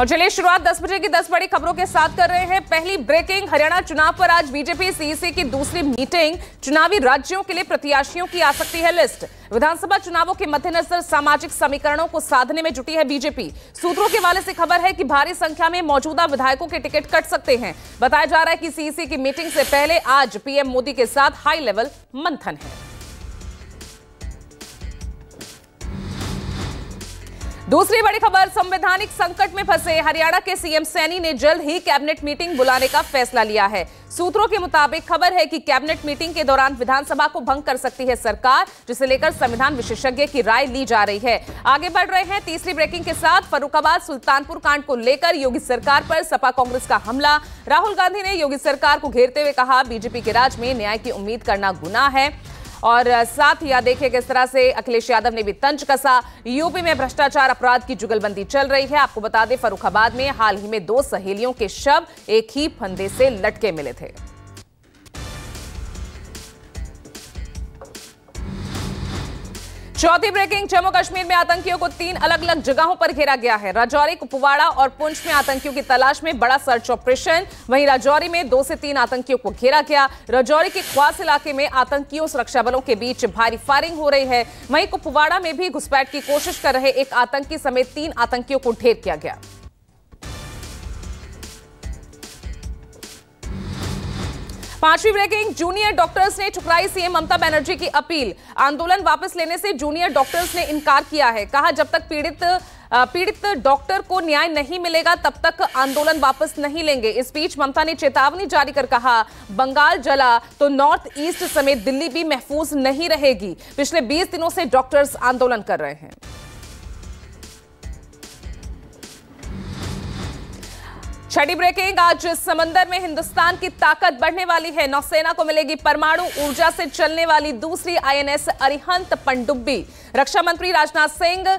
और चलिए शुरुआत 10 बजे की 10 बड़ी खबरों के साथ कर रहे हैं। पहली ब्रेकिंग हरियाणा चुनाव पर आज बीजेपी सीईसी की दूसरी मीटिंग चुनावी राज्यों के लिए प्रत्याशियों की आ सकती है लिस्ट विधानसभा चुनावों के मद्देनजर सामाजिक समीकरणों को साधने में जुटी है बीजेपी सूत्रों के वाले से खबर है कि भारी संख्या में मौजूदा विधायकों के टिकट कट सकते हैं। बताया जा रहा है कि सीईसी की मीटिंग से पहले आज पीएम मोदी के साथ हाई लेवल मंथन है। दूसरी बड़ी खबर, संवैधानिक संकट में फंसे हरियाणा के सीएम सैनी ने जल्द ही कैबिनेट मीटिंग बुलाने का फैसला लिया है। सूत्रों के मुताबिक खबर है कि कैबिनेट मीटिंग के दौरान विधानसभा को भंग कर सकती है सरकार, जिसे लेकर संविधान विशेषज्ञ की राय ली जा रही है। आगे बढ़ रहे हैं तीसरी ब्रेकिंग के साथ फरुखाबाद सुल्तानपुर कांड को लेकर योगी सरकार पर सपा कांग्रेस का हमला। राहुल गांधी ने योगी सरकार को घेरते हुए कहा, बीजेपी के राज में न्याय की उम्मीद करना गुना है। और साथ ही देखिए किस तरह से अखिलेश यादव ने भी तंज कसा। यूपी में भ्रष्टाचार अपराध की जुगलबंदी चल रही है। आपको बता दें, फरुखाबाद में हाल ही में दो सहेलियों के शव एक ही फंदे से लटके मिले थे। चौथी ब्रेकिंग, जम्मू कश्मीर में आतंकियों को तीन अलग अलग जगहों पर घेरा गया है। राजौरी, कुपवाड़ा और पुंछ में आतंकियों की तलाश में बड़ा सर्च ऑपरेशन। वहीं राजौरी में दो से तीन आतंकियों को घेरा गया। राजौरी के ख्वास इलाके में आतंकियों सुरक्षा बलों के बीच भारी फायरिंग हो रही है। वहीं कुपवाड़ा में भी घुसपैठ की कोशिश कर रहे एक आतंकी समेत तीन आतंकियों को ढेर किया गया। पांचवी ब्रेकिंग, जूनियर डॉक्टर्स ने ठुकराई सीएम ममता बनर्जी की अपील। आंदोलन वापस लेने से जूनियर डॉक्टर्स ने इनकार किया है। कहा, जब तक पीड़ित पीड़ित डॉक्टर को न्याय नहीं मिलेगा, तब तक आंदोलन वापस नहीं लेंगे। इस बीच ममता ने चेतावनी जारी कर कहा, बंगाल जला तो नॉर्थ ईस्ट समेत दिल्ली भी महफूज नहीं रहेगी। पिछले 20 दिनों से डॉक्टर्स आंदोलन कर रहे हैं। छठी ब्रेकिंग, आज समंदर में हिंदुस्तान की ताकत बढ़ने वाली है। नौसेना को मिलेगी परमाणु ऊर्जा से चलने वाली दूसरी आईएनएस अरिहंत पनडुब्बी। रक्षा मंत्री राजनाथ सिंह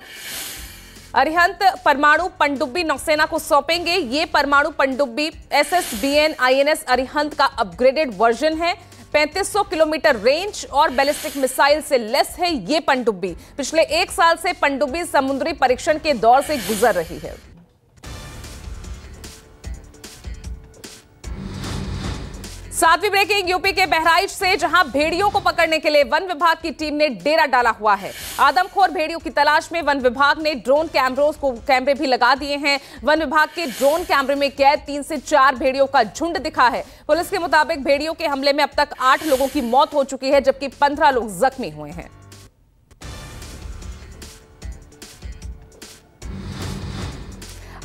अरिहंत परमाणु पनडुब्बी नौसेना को सौंपेंगे। ये परमाणु पनडुब्बी एसएसबीएन आईएनएस अरिहंत का अपग्रेडेड वर्जन है। 3500 किलोमीटर रेंज और बैलिस्टिक मिसाइल से लेस है ये पनडुब्बी। पिछले एक साल से पनडुब्बी समुद्री परीक्षण के दौर से गुजर रही है। सातवीं ब्रेकिंग यूपी के बहराइच से, जहाँ भेड़ियों को पकड़ने के लिए वन विभाग की टीम ने डेरा डाला हुआ है। आदमखोर भेड़ियों की तलाश में वन विभाग ने ड्रोन कैमरों को, कैमरे भी लगा दिए हैं। वन विभाग के ड्रोन कैमरे में कैद तीन से चार भेड़ियों का झुंड दिखा है। पुलिस के मुताबिक भेड़ियों के हमले में अब तक आठ लोगों की मौत हो चुकी है, जबकि पंद्रह लोग जख्मी हुए हैं।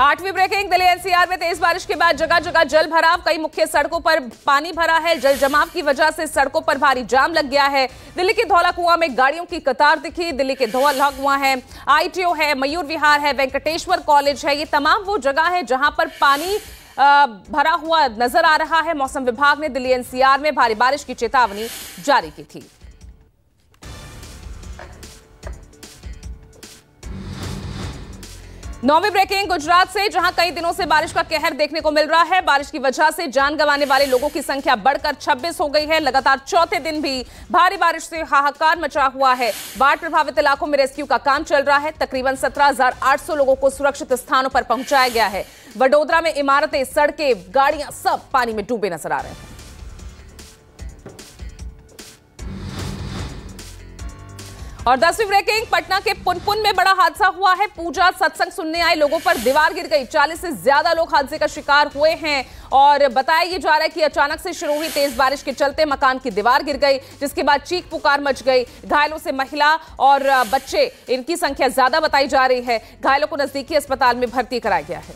आठवीं ब्रेकिंग दिल्ली एनसीआर में तेज बारिश के बाद जगह जगह जल भराव, कई मुख्य सड़कों पर पानी भरा है। जल जमाव की वजह से सड़कों पर भारी जाम लग गया है। दिल्ली के धौला कुआँ में गाड़ियों की कतार दिखी। दिल्ली के धौला कुआँ है आईटीओ है, मयूर विहार है, वेंकटेश्वर कॉलेज है। ये तमाम वो जगह है जहाँ पर पानी भरा हुआ नज़र आ रहा है। मौसम विभाग ने दिल्ली एनसीआर में भारी बारिश की चेतावनी जारी की थी। नौवीं ब्रेकिंग गुजरात से जहाँ कई दिनों से बारिश का कहर देखने को मिल रहा है। बारिश की वजह से जान गंवाने वाले लोगों की संख्या बढ़कर 26 हो गई है। लगातार चौथे दिन भी भारी बारिश से हाहाकार मचा हुआ है। बाढ़ प्रभावित इलाकों में रेस्क्यू का काम चल रहा है। तकरीबन 17,800 लोगों को सुरक्षित स्थानों पर पहुँचाया गया है। वडोदरा में इमारतें सड़कें गाड़ियाँ सब पानी में डूबे नज़र आ रहे हैं। और दसवीं ब्रेकिंग पटना के पुनपुन में बड़ा हादसा हुआ है। पूजा सत्संग सुनने आए लोगों पर दीवार गिर गई। 40 से ज़्यादा लोग हादसे का शिकार हुए हैं और बताया ये जा रहा है कि अचानक से शुरू हुई तेज बारिश के चलते मकान की दीवार गिर गई, जिसके बाद चीख पुकार मच गई। घायलों से महिला और बच्चे, इनकी संख्या ज़्यादा बताई जा रही है। घायलों को नजदीकी अस्पताल में भर्ती कराया गया है।